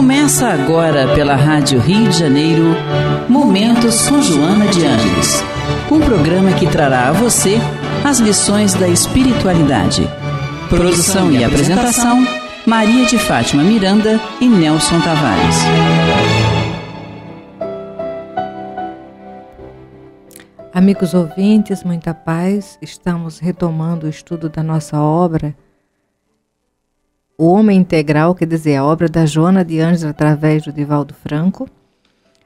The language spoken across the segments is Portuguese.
Começa agora pela Rádio Rio de Janeiro, Momentos com Joana de Ângeles. Um programa que trará a você as lições da espiritualidade. Produção e apresentação, Maria de Fátima Miranda e Nelson Tavares. Amigos ouvintes, muita paz. Estamos retomando o estudo da nossa obra o Homem Integral, quer dizer, a obra da Joana de Anjos através do Divaldo Franco.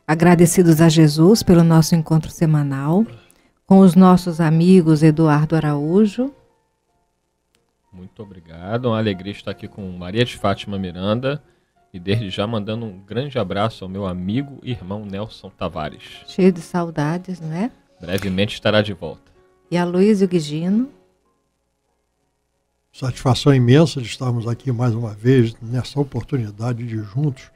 Agradecidos a Jesus pelo nosso encontro semanal, com os nossos amigos Eduardo Araújo. Muito obrigado, uma alegria estar aqui com Maria de Fátima Miranda e desde já mandando um grande abraço ao meu amigo e irmão Nelson Tavares. Cheio de saudades, não é? Brevemente estará de volta. E a Luísa Guigino. Satisfação imensa de estarmos aqui mais uma vez, nessa oportunidade de juntos,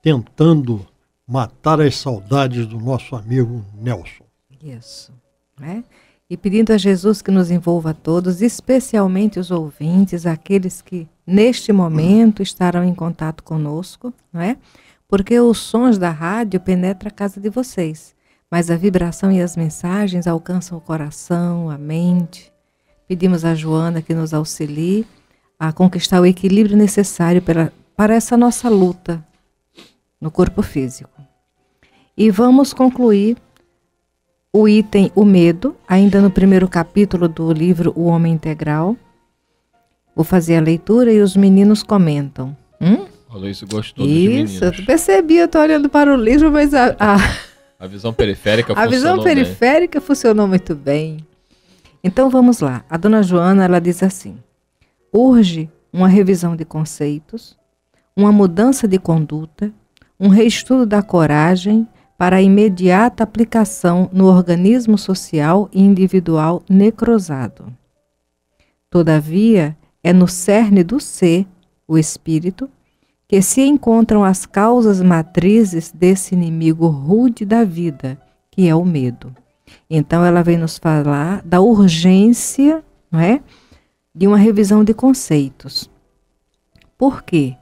tentando matar as saudades do nosso amigo Nelson. Isso. Né? E pedindo a Jesus que nos envolva a todos, especialmente os ouvintes, aqueles que neste momento estarão em contato conosco, não é? Porque os sons da rádio penetram a casa de vocês, mas a vibração e as mensagens alcançam o coração, a mente, Pedimos a Joana que nos auxilie a conquistar o equilíbrio necessário para, para essa nossa luta no corpo físico. E vamos concluir o item O Medo, ainda no primeiro capítulo do livro O Homem Integral. Vou fazer a leitura e os meninos comentam. Hum? O Luiz gostou Isso, eu percebi, eu estou olhando para o livro, mas a, a, a visão periférica a visão periférica funcionou muito bem. Então vamos lá. A dona Joana ela diz assim: urge uma revisão de conceitos, uma mudança de conduta, um reestudo da coragem para a imediata aplicação no organismo social e individual necrosado. Todavia, é no cerne do ser, o espírito, que se encontram as causas matrizes desse inimigo rude da vida, que é o medo. Então ela vem nos falar da urgência, não é? De uma revisão de conceitos. Por quê?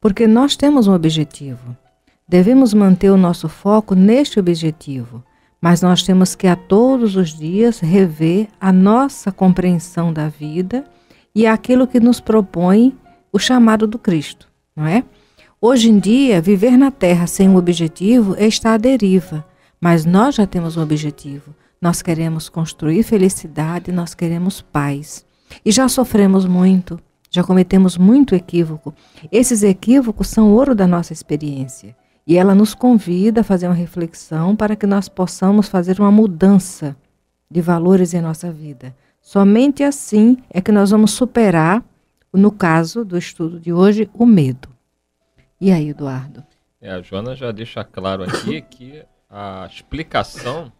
Porque nós temos um objetivo. Devemos manter o nosso foco neste objetivo, mas nós temos que a todos os dias rever a nossa compreensão da vida e aquilo que nos propõe o chamado do Cristo, não é? Hoje em dia, viver na Terra sem um objetivo é estar à deriva, mas nós já temos um objetivo. Nós queremos construir felicidade, nós queremos paz. E já sofremos muito, já cometemos muito equívoco. Esses equívocos são ouro da nossa experiência. E ela nos convida a fazer uma reflexão para que nós possamos fazer uma mudança de valores em nossa vida. Somente assim é que nós vamos superar, no caso do estudo de hoje, o medo. E aí, Eduardo? É, a Joana já deixa claro aqui que a explicação,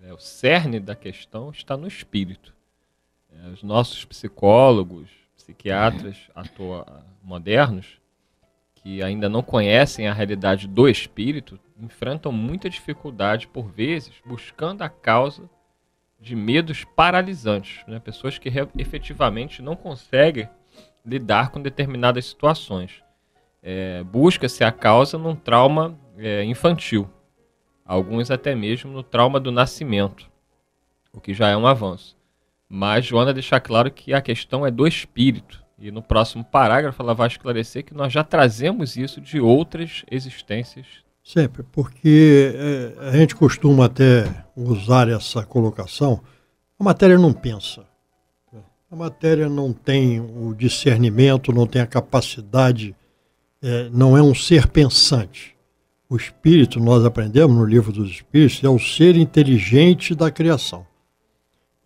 é, o cerne da questão está no espírito. É, os nossos psicólogos, psiquiatras atua, modernos, que ainda não conhecem a realidade do espírito, enfrentam muita dificuldade, por vezes, buscando a causa de medos paralisantes. Né? Pessoas que efetivamente não conseguem lidar com determinadas situações. É, Busca-se a causa num trauma é, infantil alguns até mesmo no trauma do nascimento, o que já é um avanço. Mas Joana deixa claro que a questão é do espírito. E no próximo parágrafo ela vai esclarecer que nós já trazemos isso de outras existências. Sempre, porque é, a gente costuma até usar essa colocação. A matéria não pensa. A matéria não tem o discernimento, não tem a capacidade, é, não é um ser pensante. O espírito, nós aprendemos no livro dos espíritos, é o ser inteligente da criação.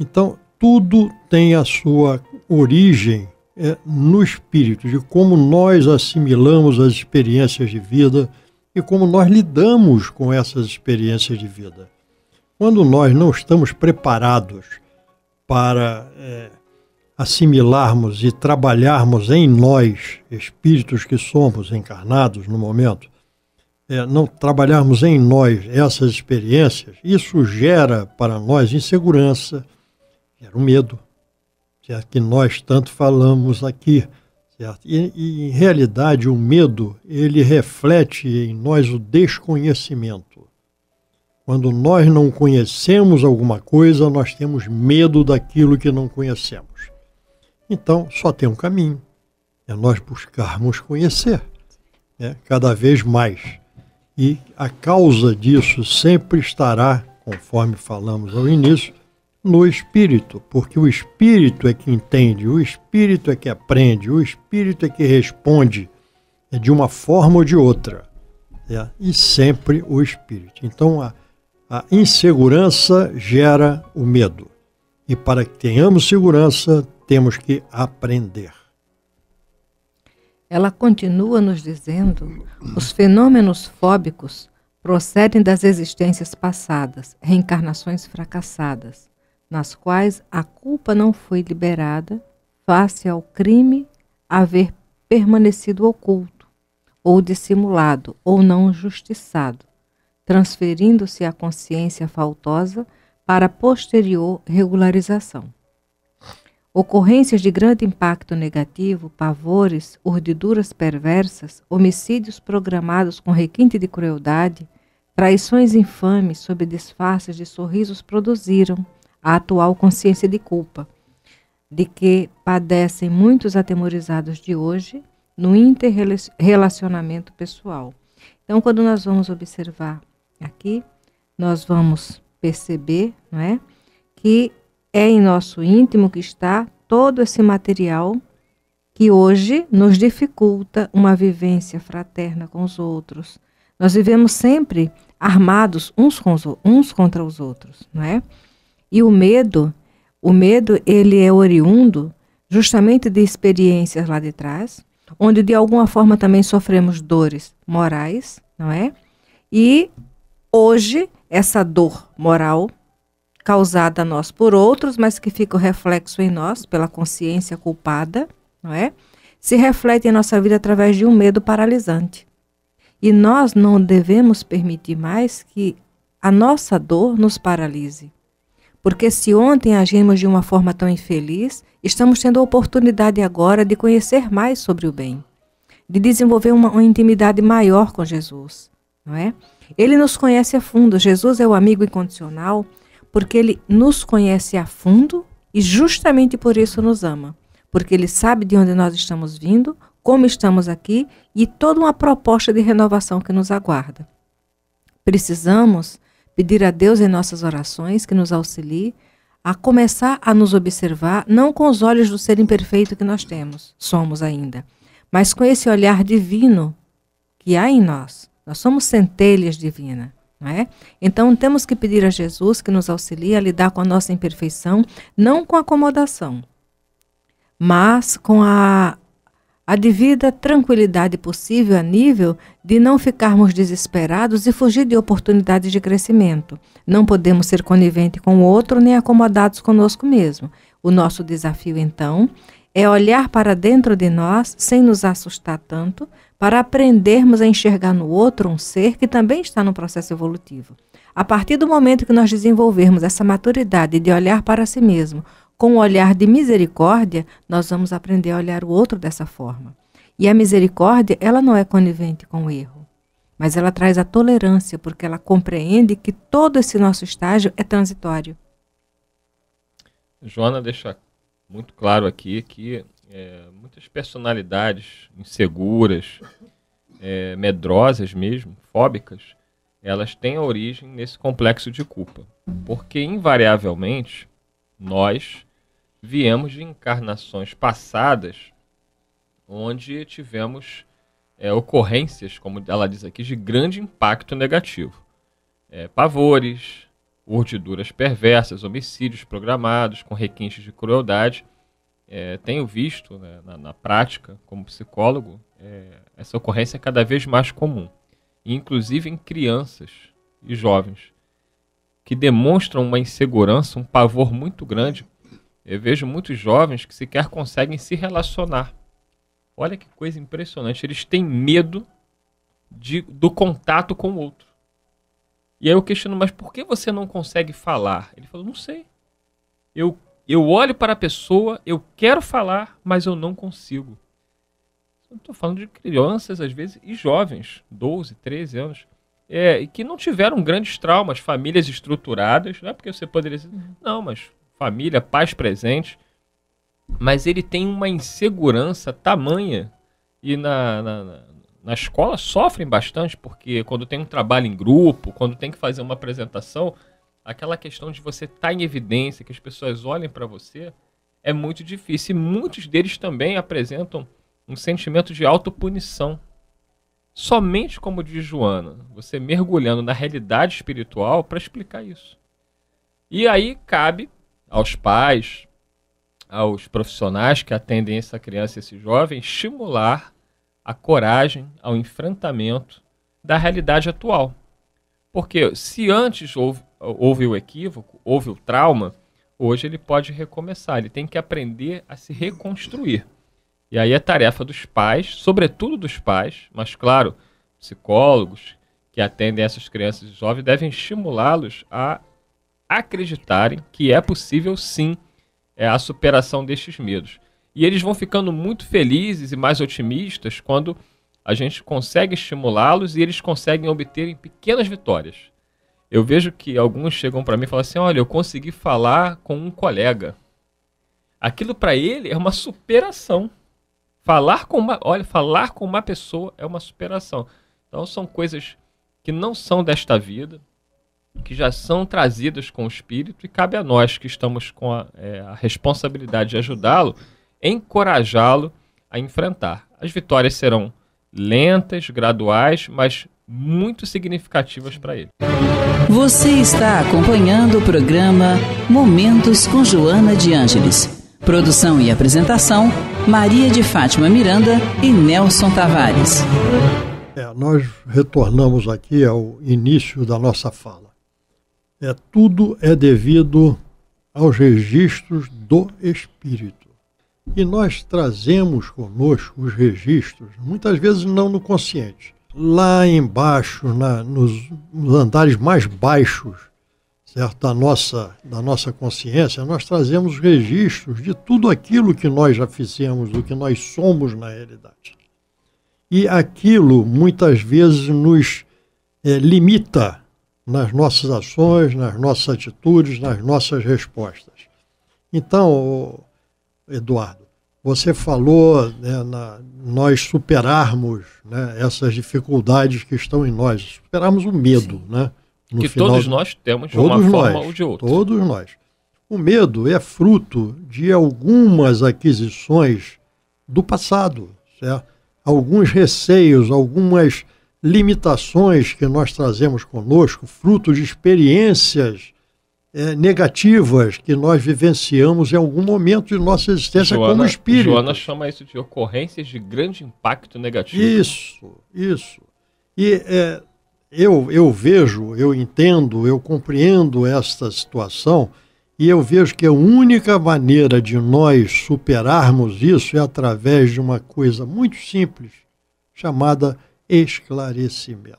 Então, tudo tem a sua origem é, no espírito, de como nós assimilamos as experiências de vida e como nós lidamos com essas experiências de vida. Quando nós não estamos preparados para é, assimilarmos e trabalharmos em nós, espíritos que somos encarnados no momento, é, não trabalharmos em nós essas experiências, isso gera para nós insegurança, gera um medo, é que nós tanto falamos aqui, Certo? E, e, em realidade o medo ele reflete em nós o desconhecimento. Quando nós não conhecemos alguma coisa, nós temos medo daquilo que não conhecemos. Então só tem um caminho, é nós buscarmos conhecer, né? cada vez mais. E a causa disso sempre estará, conforme falamos ao início, no espírito, porque o espírito é que entende, o espírito é que aprende, o espírito é que responde é de uma forma ou de outra. É, e sempre o espírito. Então a, a insegurança gera o medo. E para que tenhamos segurança, temos que aprender. Ela continua nos dizendo: os fenômenos fóbicos procedem das existências passadas, reencarnações fracassadas nas quais a culpa não foi liberada face ao crime haver permanecido oculto, ou dissimulado, ou não justiçado, transferindo-se a consciência faltosa para posterior regularização. Ocorrências de grande impacto negativo, pavores, urdiduras perversas, homicídios programados com requinte de crueldade, traições infames sob disfarces de sorrisos produziram, a atual consciência de culpa, de que padecem muitos atemorizados de hoje no interrelacionamento pessoal. Então, quando nós vamos observar aqui, nós vamos perceber, não é, que é em nosso íntimo que está todo esse material que hoje nos dificulta uma vivência fraterna com os outros. Nós vivemos sempre armados uns, com os, uns contra os outros, não é? E o medo, o medo ele é oriundo justamente de experiências lá de trás, onde de alguma forma também sofremos dores morais, não é? E hoje essa dor moral causada a nós por outros, mas que fica o reflexo em nós pela consciência culpada, não é? Se reflete em nossa vida através de um medo paralisante. E nós não devemos permitir mais que a nossa dor nos paralise. Porque se ontem agimos de uma forma tão infeliz, estamos tendo a oportunidade agora de conhecer mais sobre o bem, de desenvolver uma, uma intimidade maior com Jesus, não é? Ele nos conhece a fundo. Jesus é o amigo incondicional, porque ele nos conhece a fundo e justamente por isso nos ama, porque ele sabe de onde nós estamos vindo, como estamos aqui e toda uma proposta de renovação que nos aguarda. Precisamos pedir a Deus em nossas orações que nos auxilie a começar a nos observar, não com os olhos do ser imperfeito que nós temos, somos ainda, mas com esse olhar divino que há em nós. Nós somos centelhas divinas. Não é? Então temos que pedir a Jesus que nos auxilie a lidar com a nossa imperfeição, não com acomodação, mas com a a devida tranquilidade possível a nível de não ficarmos desesperados e fugir de oportunidades de crescimento. Não podemos ser coniventes com o outro nem acomodados conosco mesmo. O nosso desafio, então, é olhar para dentro de nós sem nos assustar tanto, para aprendermos a enxergar no outro um ser que também está no processo evolutivo. A partir do momento que nós desenvolvermos essa maturidade de olhar para si mesmo com um olhar de misericórdia, nós vamos aprender a olhar o outro dessa forma. E a misericórdia, ela não é conivente com o erro, mas ela traz a tolerância, porque ela compreende que todo esse nosso estágio é transitório. Joana deixa muito claro aqui que é, muitas personalidades inseguras, é, medrosas mesmo, fóbicas, elas têm origem nesse complexo de culpa. Porque, invariavelmente, nós viemos de encarnações passadas onde tivemos é, ocorrências, como ela diz aqui, de grande impacto negativo. É, pavores, urdiduras perversas, homicídios programados com requintes de crueldade. É, tenho visto né, na, na, prática, como psicólogo, é, essa ocorrência é cada vez mais comum, inclusive em crianças e jovens que demonstram uma insegurança, um pavor muito grande. Eu vejo muitos jovens que sequer conseguem se relacionar. Olha que coisa impressionante. Eles têm medo de, do contato com o outro. E aí eu questiono, mas por que você não consegue falar? Ele falou, não sei. Eu, eu olho para a pessoa, eu quero falar, mas eu não consigo. estou falando de crianças, às vezes, e jovens, 12, 13 anos, é, que não tiveram grandes traumas, famílias estruturadas, não é porque você poderia dizer, uhum. não, mas família, pais presentes, mas ele tem uma insegurança tamanha e na, na, na escola sofrem bastante, porque quando tem um trabalho em grupo, quando tem que fazer uma apresentação, aquela questão de você estar tá em evidência, que as pessoas olhem para você, é muito difícil. E muitos deles também apresentam um sentimento de autopunição. Somente como diz Joana, você mergulhando na realidade espiritual para explicar isso. E aí cabe aos pais, aos profissionais que atendem essa criança, esse jovem, estimular a coragem ao enfrentamento da realidade atual. Porque se antes houve, houve o equívoco, houve o trauma, hoje ele pode recomeçar, ele tem que aprender a se reconstruir. E aí é tarefa dos pais, sobretudo dos pais, mas claro, psicólogos que atendem essas crianças e jovens devem estimulá-los a acreditarem que é possível sim é, a superação destes medos. E eles vão ficando muito felizes e mais otimistas quando a gente consegue estimulá-los e eles conseguem obter pequenas vitórias. Eu vejo que alguns chegam para mim e falam assim: olha, eu consegui falar com um colega. Aquilo para ele é uma superação. Falar com uma, olha, falar com uma pessoa é uma superação. Então são coisas que não são desta vida, que já são trazidas com o Espírito e cabe a nós que estamos com a, é, a responsabilidade de ajudá-lo, encorajá-lo a enfrentar. As vitórias serão lentas, graduais, mas muito significativas para ele. Você está acompanhando o programa Momentos com Joana de Ângeles. Produção e apresentação: Maria de Fátima Miranda e Nelson Tavares. É, nós retornamos aqui ao início da nossa fala. É, tudo é devido aos registros do Espírito. E nós trazemos conosco os registros, muitas vezes não no consciente, lá embaixo, na, nos, nos, andares mais baixos certo? Da, nossa, da nossa consciência, nós trazemos registros de tudo aquilo que nós já fizemos, do que nós somos na realidade. E aquilo muitas vezes nos é, limita nas nossas ações, nas nossas atitudes, nas nossas respostas. Então, Eduardo, você falou né, na, nós superarmos né, essas dificuldades que estão em nós, superarmos o medo, né? que final, todos nós temos de uma forma nós, ou de outra. Todos nós. O medo é fruto de algumas aquisições do passado, certo? alguns receios, algumas limitações que nós trazemos conosco, fruto de experiências é, negativas que nós vivenciamos em algum momento de nossa existência Joana, como espírito. Joana chama isso de ocorrências de grande impacto negativo. Isso, isso. E é, eu, eu vejo, eu entendo, eu compreendo esta situação e eu vejo que a única maneira de nós superarmos isso é através de uma coisa muito simples chamada esclarecimento.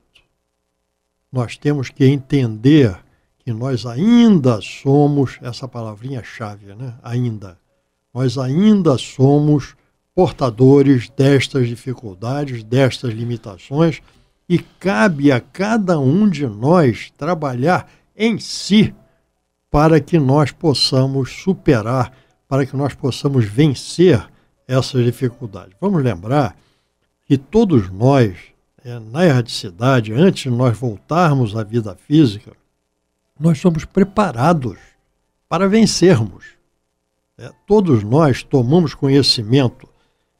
Nós temos que entender que nós ainda somos, essa palavrinha-chave, né? Ainda. Nós ainda somos portadores destas dificuldades, destas limitações, e cabe a cada um de nós trabalhar em si para que nós possamos superar, para que nós possamos vencer essas dificuldades. Vamos lembrar que todos nós, é, na erradicidade, antes de nós voltarmos à vida física, nós somos preparados para vencermos. É, todos nós tomamos conhecimento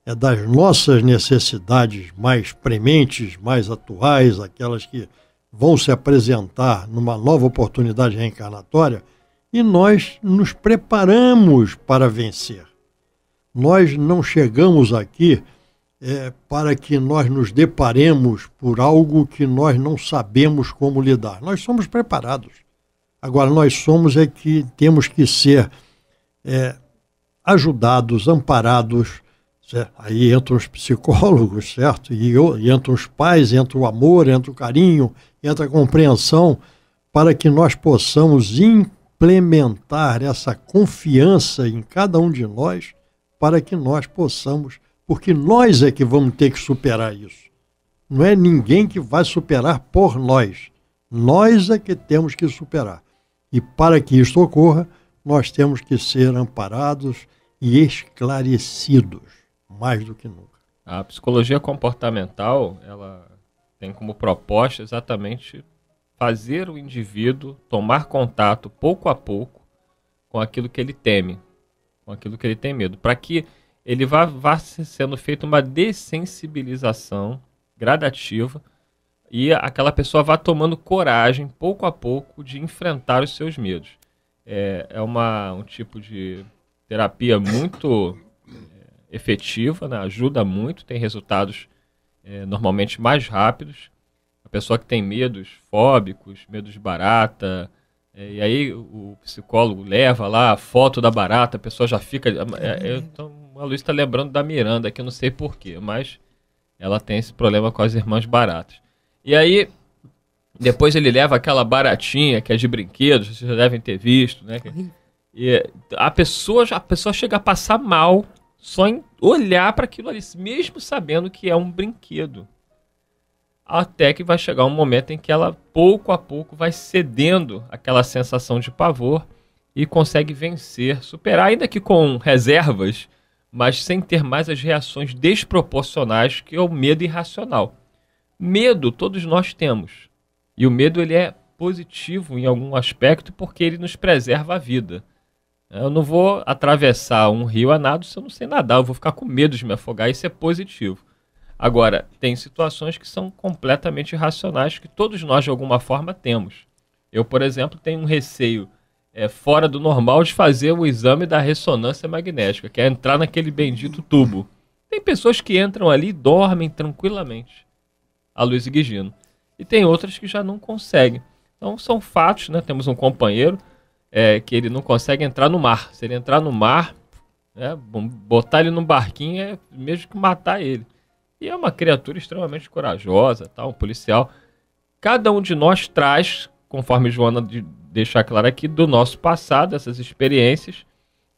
é, das nossas necessidades mais prementes, mais atuais, aquelas que vão se apresentar numa nova oportunidade reencarnatória, e nós nos preparamos para vencer. Nós não chegamos aqui é, para que nós nos deparemos por algo que nós não sabemos como lidar. Nós somos preparados. Agora, nós somos é que temos que ser é, ajudados, amparados. Certo? Aí entram os psicólogos, certo? E, e entram os pais, entra o amor, entra o carinho, entra a compreensão, para que nós possamos implementar essa confiança em cada um de nós, para que nós possamos Porque nós é que vamos ter que superar isso. Não é ninguém que vai superar por nós. Nós é que temos que superar. E para que isso ocorra, nós temos que ser amparados e esclarecidos, mais do que nunca. A psicologia comportamental, ela tem como proposta exatamente fazer o indivíduo tomar contato pouco a pouco com aquilo que ele teme, com aquilo que ele tem medo, para que ele vá, vá sendo feita uma dessensibilização gradativa e aquela pessoa vá tomando coragem, pouco a pouco, de enfrentar os seus medos. É, é uma, um tipo de terapia muito é, efetiva, né? ajuda muito, tem resultados é, normalmente mais rápidos. A pessoa que tem medos fóbicos, medos de barata, é, e aí o psicólogo leva lá a foto da barata, a pessoa já fica. É, eu tô, a Luiz está lembrando da Miranda, que eu não sei porquê, mas ela tem esse problema com as irmãs baratas. E aí, depois ele leva aquela baratinha que é de brinquedos, vocês já devem ter visto, né? E a pessoa, a pessoa chega a passar mal só em olhar para aquilo ali, mesmo sabendo que é um brinquedo. Até que vai chegar um momento em que ela, pouco a pouco, vai cedendo aquela sensação de pavor e consegue vencer, superar, ainda que com reservas, mas sem ter mais as reações desproporcionais que é o medo irracional. Medo todos nós temos. E o medo ele é positivo em algum aspecto porque ele nos preserva a vida. Eu não vou atravessar um rio a nado se eu não sei nadar, eu vou ficar com medo de me afogar, isso é positivo. Agora, tem situações que são completamente irracionais que todos nós de alguma forma temos. Eu, por exemplo, tenho um receio é, fora do normal de fazer o exame da ressonância magnética, que é entrar naquele bendito tubo. Tem pessoas que entram ali e dormem tranquilamente a Luiz Guigino. E tem outras que já não conseguem. Então são fatos, né? Temos um companheiro é, que ele não consegue entrar no mar. Se ele entrar no mar, é, botar ele num barquinho é mesmo que matar ele. E é uma criatura extremamente corajosa, tá? um policial. Cada um de nós traz, conforme Joana de, deixar claro aqui, do nosso passado, essas experiências,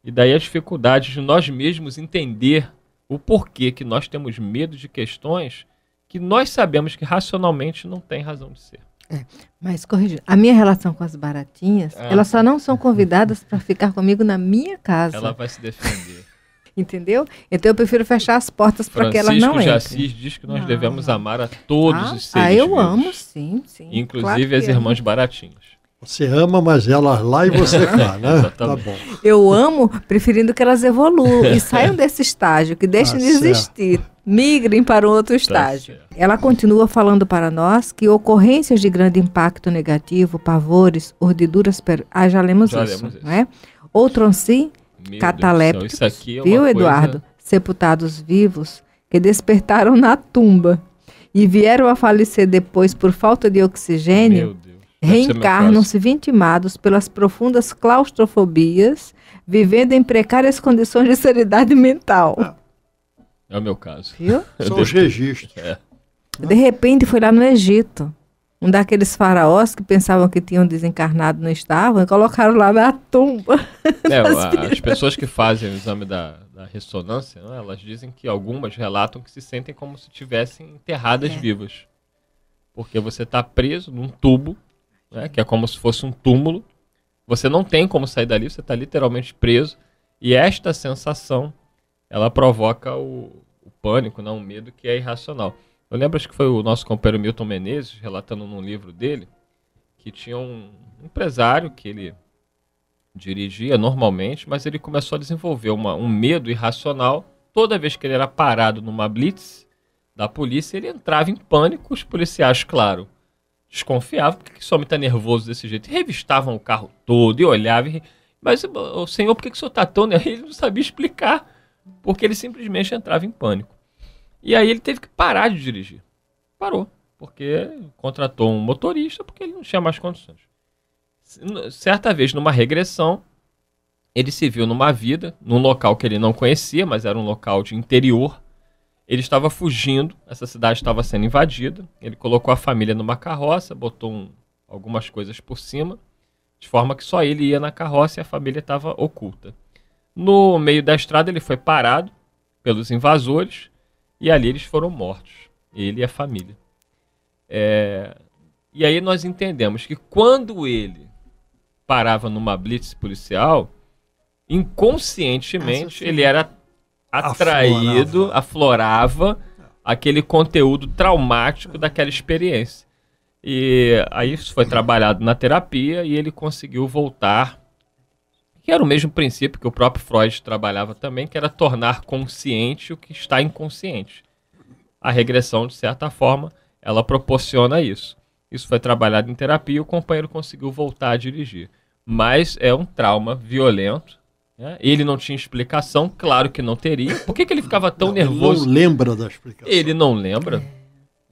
e daí as dificuldades de nós mesmos entender o porquê que nós temos medo de questões que nós sabemos que racionalmente não tem razão de ser. É, mas corrija, a minha relação com as baratinhas, ah. elas só não são convidadas para ficar comigo na minha casa. Ela vai se defender. Entendeu? Então eu prefiro fechar as portas para que elas não entrem. Francisco Assis diz que nós não. devemos amar a todos ah, os seres Ah, eu vivos, amo, sim, sim. Inclusive claro as irmãs baratinhas. Você ama, mas elas lá e você cá, né? tá bom. Eu amo, preferindo que elas evoluam e saiam desse estágio, que deixem ah, de existir, migrem para um outro tá estágio. Tá Ela continua falando para nós que ocorrências de grande impacto negativo, pavores, urdiduras, per... ah, já lemos já isso, lemos não é? Outro sim, catalépticos, é viu, Eduardo? Coisa... Sepultados vivos que despertaram na tumba e vieram a falecer depois por falta de oxigênio reencarnam-se vitimados pelas profundas claustrofobias, vivendo em precárias condições de sanidade mental. É o meu caso. Viu? São os registros. É. De repente foi lá no Egito. Um daqueles faraós que pensavam que tinham desencarnado não estavam e colocaram lá na tumba. É, as pessoas que fazem o exame da, da ressonância, né, elas dizem que algumas relatam que se sentem como se estivessem enterradas é. vivas. Porque você está preso num tubo né, que é como se fosse um túmulo. Você não tem como sair dali, você está literalmente preso. E esta sensação, ela provoca o, o pânico, não, o medo que é irracional. Eu lembro acho que foi o nosso companheiro Milton Menezes, relatando num livro dele, que tinha um empresário que ele dirigia normalmente, mas ele começou a desenvolver uma, um medo irracional. Toda vez que ele era parado numa blitz da polícia, ele entrava em pânico. Os policiais, claro, desconfiavam, por que esse homem está nervoso desse jeito? E revistavam o carro todo e olhavam. E... Mas, o senhor, por que, que o senhor está tão nervoso? Ele não sabia explicar, porque ele simplesmente entrava em pânico. E aí ele teve que parar de dirigir. Parou, porque contratou um motorista, porque ele não tinha mais condições. Certa vez, numa regressão, ele se viu numa vida, num local que ele não conhecia, mas era um local de interior, ele estava fugindo, essa cidade estava sendo invadida. Ele colocou a família numa carroça, botou um, algumas coisas por cima, de forma que só ele ia na carroça e a família estava oculta. No meio da estrada, ele foi parado pelos invasores e ali eles foram mortos, ele e a família. É, e aí nós entendemos que quando ele parava numa blitz policial, inconscientemente ele era atraído, aflorava, aflorava aquele conteúdo traumático daquela experiência. E aí isso foi trabalhado na terapia e ele conseguiu voltar, que era o mesmo princípio que o próprio Freud trabalhava também, que era tornar consciente o que está inconsciente. A regressão, de certa forma, ela proporciona isso. Isso foi trabalhado em terapia e o companheiro conseguiu voltar a dirigir. Mas é um trauma violento. Né? Ele não tinha explicação, claro que não teria. Por que, que ele ficava tão não, nervoso? Ele não lembra da explicação. Ele não lembra.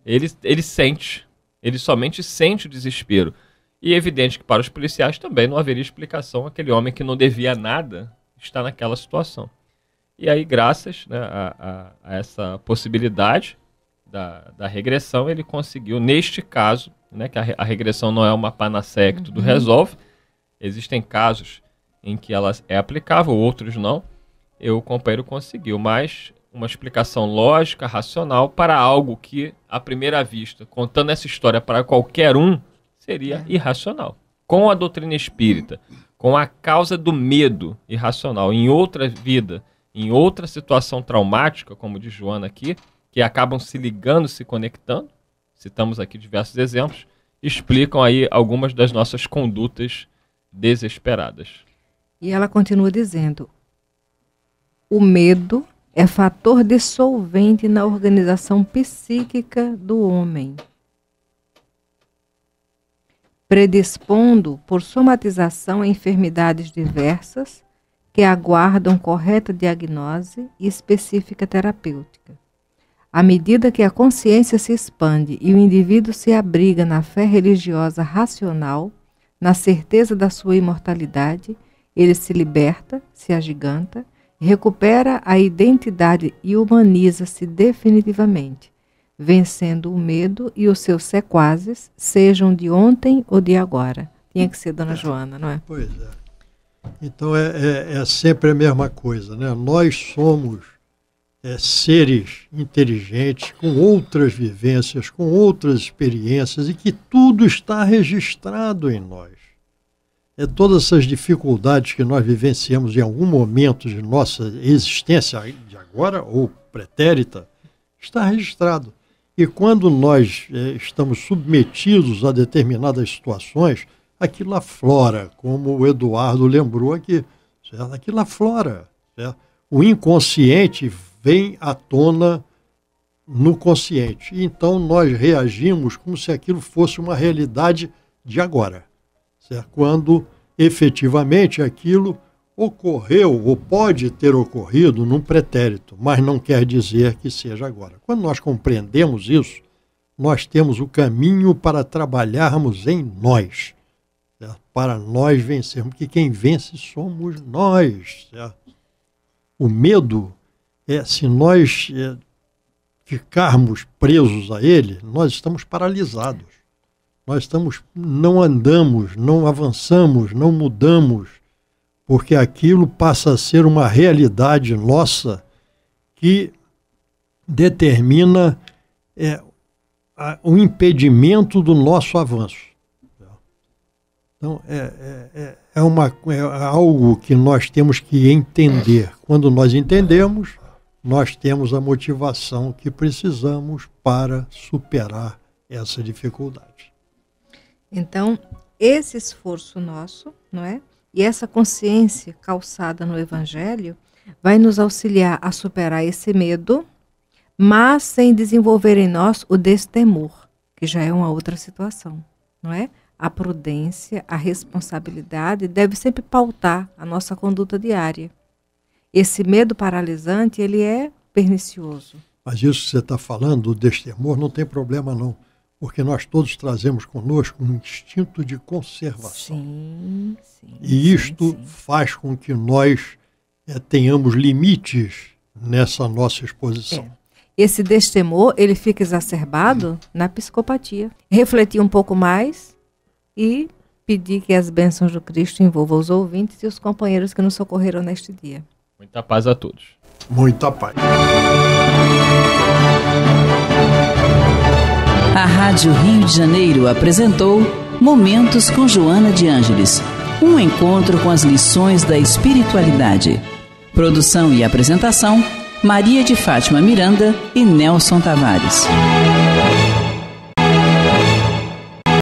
Ele, ele sente. Ele somente sente o desespero. E é evidente que para os policiais também não haveria explicação aquele homem que não devia nada estar naquela situação. E aí, graças né, a, a, a, essa possibilidade da, da regressão, ele conseguiu, neste caso, né, que a, a regressão não é uma panaceia que tudo uhum. resolve, existem casos em que ela é aplicável, outros não. Eu, o companheiro conseguiu, mas uma explicação lógica, racional para algo que, à primeira vista, contando essa história para qualquer um, seria é. irracional. Com a doutrina espírita, com a causa do medo irracional em outra vida, em outra situação traumática, como diz Joana aqui, que acabam se ligando, se conectando, citamos aqui diversos exemplos, explicam aí algumas das nossas condutas desesperadas. E ela continua dizendo: o medo é fator dissolvente na organização psíquica do homem, predispondo por somatização a enfermidades diversas que aguardam correta diagnose e específica terapêutica. À medida que a consciência se expande e o indivíduo se abriga na fé religiosa racional, na certeza da sua imortalidade, ele se liberta, se agiganta recupera a identidade e humaniza-se definitivamente, vencendo o medo e os seus sequazes, sejam de ontem ou de agora. Tinha que ser Dona é, Joana, não é? Pois é. Então é, é, é sempre a mesma coisa, né? Nós somos é, seres inteligentes, com outras vivências, com outras experiências, e que tudo está registrado em nós é, todas essas dificuldades que nós vivenciamos em algum momento de nossa existência, de agora ou pretérita, está registrado. E quando nós é, estamos submetidos a determinadas situações, aquilo aflora, como o Eduardo lembrou aqui. Certo? Aquilo aflora. Certo? O inconsciente vem à tona no consciente. Então nós reagimos como se aquilo fosse uma realidade de agora certo? quando efetivamente aquilo ocorreu ou pode ter ocorrido num pretérito, mas não quer dizer que seja agora. Quando nós compreendemos isso, nós temos o caminho para trabalharmos em nós, certo? para nós vencermos, porque quem vence somos nós. Certo? O medo é se nós é, ficarmos presos a ele, nós estamos paralisados. Nós estamos, não andamos, não avançamos, não mudamos, porque aquilo passa a ser uma realidade nossa que determina é, a, o impedimento do nosso avanço. Então, é, é, é, é, uma, é algo que nós temos que entender. Quando nós entendemos, nós temos a motivação que precisamos para superar essa dificuldade. Então, esse esforço nosso, não é? E essa consciência calçada no Evangelho vai nos auxiliar a superar esse medo, mas sem desenvolver em nós o destemor, que já é uma outra situação, não é? A prudência, a responsabilidade deve sempre pautar a nossa conduta diária. Esse medo paralisante, ele é pernicioso. Mas isso que você está falando, o destemor, não tem problema não porque nós todos trazemos conosco um instinto de conservação. Sim, sim, e isto sim, faz com que nós é, tenhamos limites nessa nossa exposição. É. Esse destemor, ele fica exacerbado na psicopatia. Refletir um pouco mais e pedir que as bênçãos do Cristo envolvam os ouvintes e os companheiros que nos socorreram neste dia. Muita paz a todos. Muita paz. A Rádio Rio de Janeiro apresentou Momentos com Joana de Ângeles. Um encontro com as lições da espiritualidade. Produção e apresentação: Maria de Fátima Miranda e Nelson Tavares.